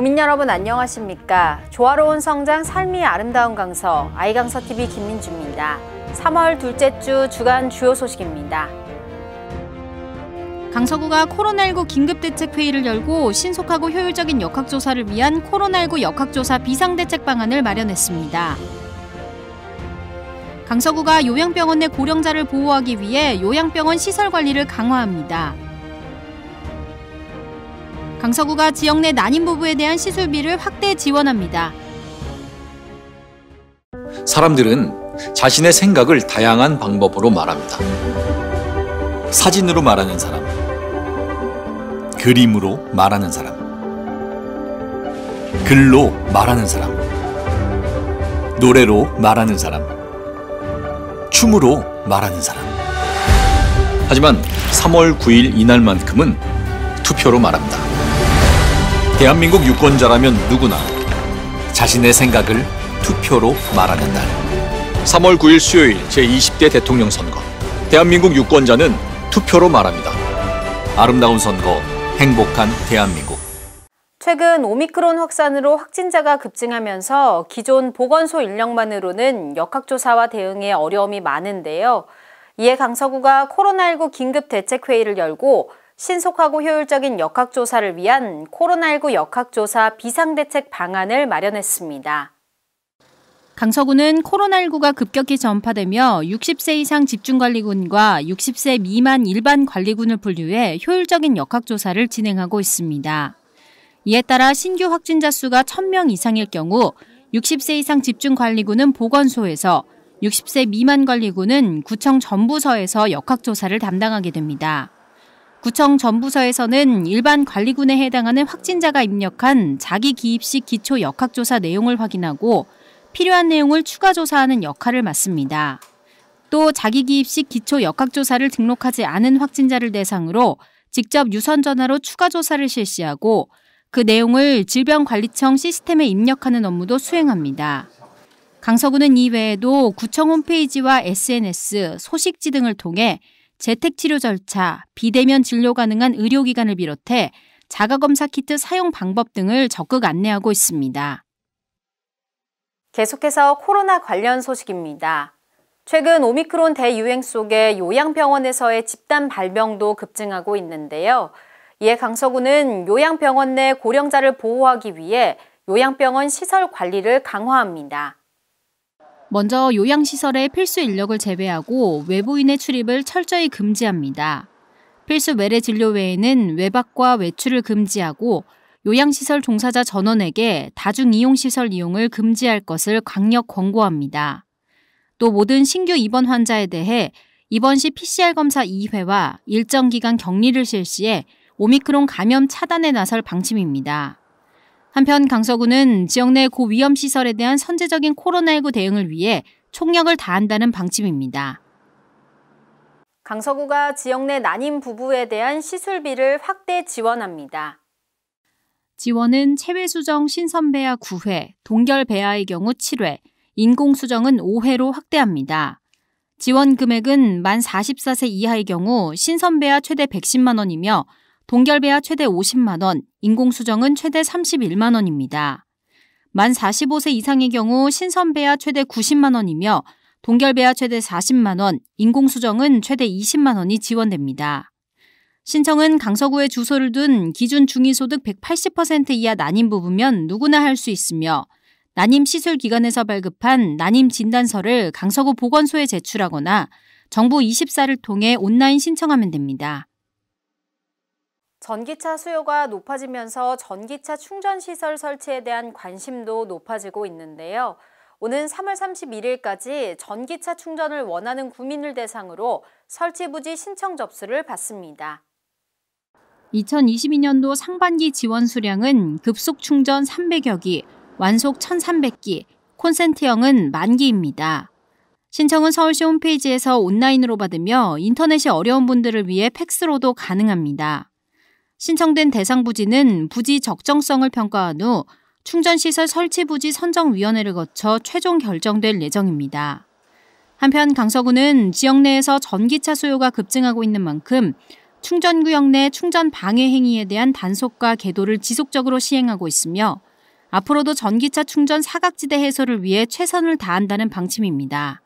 국민 여러분 안녕하십니까? 조화로운 성장 삶이 아름다운 강서 아이강서 TV 김민주입니다. 3월 둘째 주 주간 주요 소식입니다. 강서구가 코로나19 긴급대책 회의를 열고 신속하고 효율적인 역학조사를 위한 코로나19 역학조사 비상대책 방안을 마련했습니다. 강서구가 요양병원 내 고령자를 보호하기 위해 요양병원 시설 관리를 강화합니다. 강서구가 지역 내 난임 부부에 대한 시술비를 확대 지원합니다. 사람들은 자신의 생각을 다양한 방법으로 말합니다. 사진으로 말하는 사람, 그림으로 말하는 사람, 글로 말하는 사람, 노래로 말하는 사람, 춤으로 말하는 사람. 하지만 3월 9일 이날만큼은 투표로 말합니다. 대한민국 유권자라면 누구나 자신의 생각을 투표로 말하는 날. 3월 9일 수요일 제20대 대통령 선거. 대한민국 유권자는 투표로 말합니다. 아름다운 선거, 행복한 대한민국. 최근 오미크론 확산으로 확진자가 급증하면서 기존 보건소 인력만으로는 역학조사와 대응에 어려움이 많은데요. 이에 강서구가 코로나19 긴급 대책회의를 열고 신속하고 효율적인 역학조사를 위한 코로나19 역학조사 비상대책 방안을 마련했습니다. 강서구는 코로나19가 급격히 전파되며 60세 이상 집중관리군과 60세 미만 일반 관리군을 분류해 효율적인 역학조사를 진행하고 있습니다. 이에 따라 신규 확진자 수가 1000명 이상일 경우 60세 이상 집중관리군은 보건소에서 60세 미만 관리군은 구청 전부서에서 역학조사를 담당하게 됩니다. 구청 전부서에서는 일반 관리군에 해당하는 확진자가 입력한 자기 기입식 기초 역학조사 내용을 확인하고 필요한 내용을 추가 조사하는 역할을 맡습니다. 또 자기 기입식 기초 역학조사를 등록하지 않은 확진자를 대상으로 직접 유선 전화로 추가 조사를 실시하고 그 내용을 질병관리청 시스템에 입력하는 업무도 수행합니다. 강서구는 이외에도 구청 홈페이지와 SNS, 소식지 등을 통해 재택치료 절차, 비대면 진료 가능한 의료기관을 비롯해 자가검사 키트 사용 방법 등을 적극 안내하고 있습니다. 계속해서 코로나 관련 소식입니다. 최근 오미크론 대유행 속에 요양병원에서의 집단 발병도 급증하고 있는데요. 이에 강서구는 요양병원 내 고령자를 보호하기 위해 요양병원 시설 관리를 강화합니다. 먼저 요양시설의 필수 인력을 제외하고 외부인의 출입을 철저히 금지합니다. 필수 외래 진료 외에는 외박과 외출을 금지하고 요양시설 종사자 전원에게 다중이용시설 이용을 금지할 것을 강력 권고합니다. 또 모든 신규 입원 환자에 대해 입원 시 PCR 검사 2회와 일정 기간 격리를 실시해 오미크론 감염 차단에 나설 방침입니다. 한편 강서구는 지역 내 고위험 시설에 대한 선제적인 코로나19 대응을 위해 총력을 다한다는 방침입니다. 강서구가 지역 내 난임 부부에 대한 시술비를 확대 지원합니다. 지원은 체외수정 신선배아 9회, 동결배아의 경우 7회, 인공수정은 5회로 확대합니다. 지원 금액은 만 44세 이하의 경우 신선배아 최대 110만 원이며 동결배아 최대 50만 원, 인공수정은 최대 31만 원입니다. 만 45세 이상의 경우 신선배아 최대 90만 원이며 동결배아 최대 40만 원, 인공수정은 최대 20만 원이 지원됩니다. 신청은 강서구에 주소를 둔 기준 중위소득 180% 이하 난임 부부면 누구나 할 수 있으며 난임 시술 기관에서 발급한 난임 진단서를 강서구 보건소에 제출하거나 정부 24를 통해 온라인 신청하면 됩니다. 전기차 수요가 높아지면서 전기차 충전 시설 설치에 대한 관심도 높아지고 있는데요. 오는 3월 31일까지 전기차 충전을 원하는 구민을 대상으로 설치 부지 신청 접수를 받습니다. 2022년도 상반기 지원 수량은 급속 충전 300여 기, 완속 1,300기, 콘센트형은 만 기입니다. 신청은 서울시 홈페이지에서 온라인으로 받으며 인터넷이 어려운 분들을 위해 팩스로도 가능합니다. 신청된 대상 부지는 부지 적정성을 평가한 후 충전시설 설치 부지 선정위원회를 거쳐 최종 결정될 예정입니다. 한편 강서구는 지역 내에서 전기차 수요가 급증하고 있는 만큼 충전구역 내 충전 방해 행위에 대한 단속과 계도를 지속적으로 시행하고 있으며 앞으로도 전기차 충전 사각지대 해소를 위해 최선을 다한다는 방침입니다.